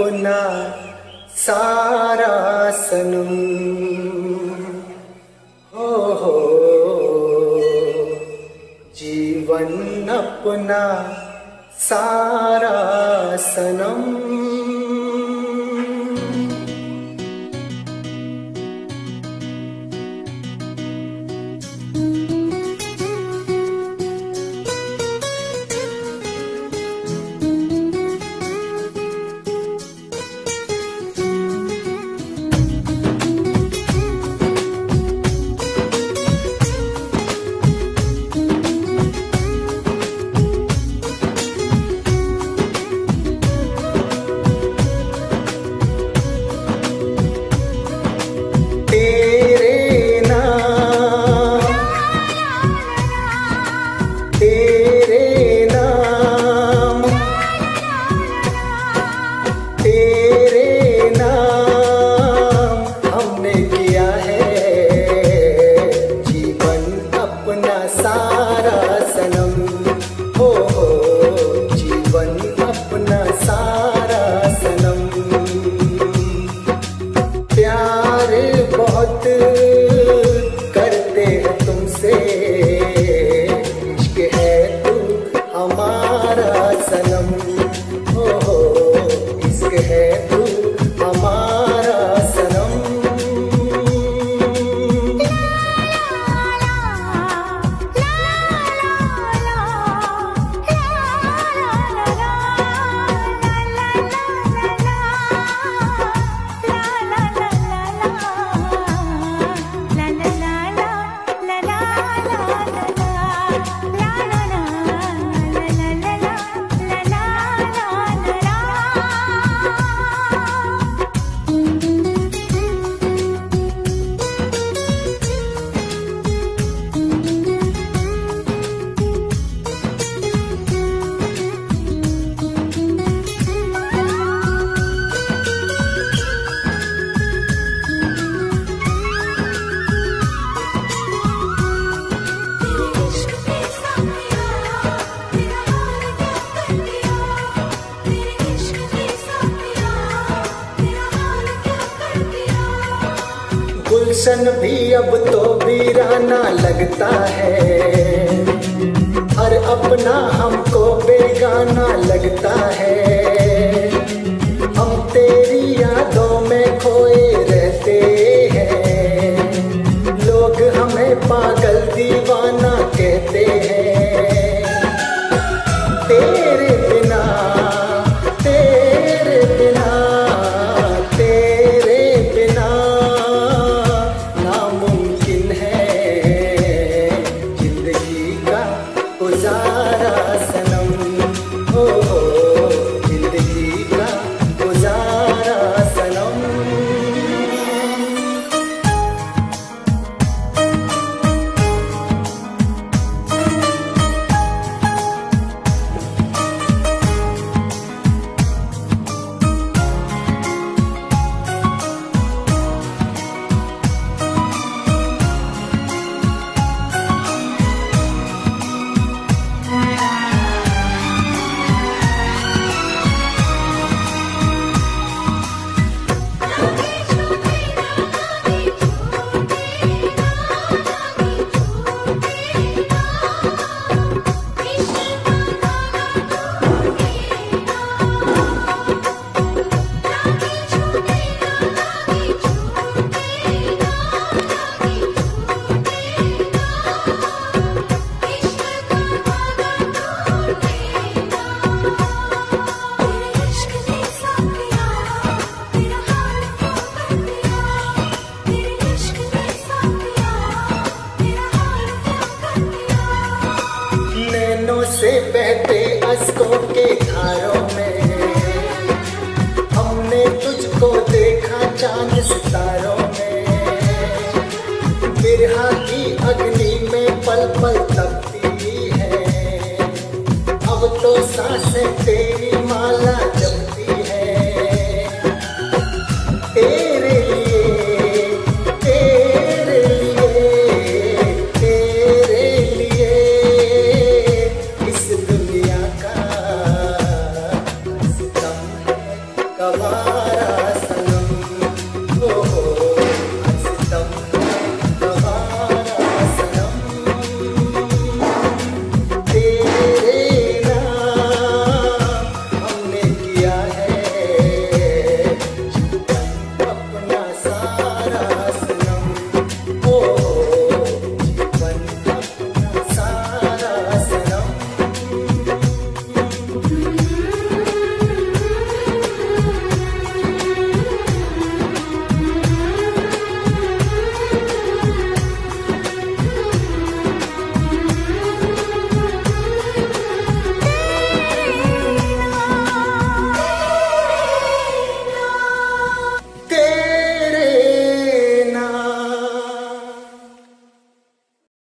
पुना सारासनम हो हो जीवन अपना सारासनम गुलशन भी अब तो वीराना लगता है। हर अपना हमको बेगाना लगता है। हम तेरी यादों में खोए रहते हो हमने तुझको देखा चाँद सितारों में। बिरहा की अग्नि में पल पल तपती है। अब तो साँसें तेरी माला जपती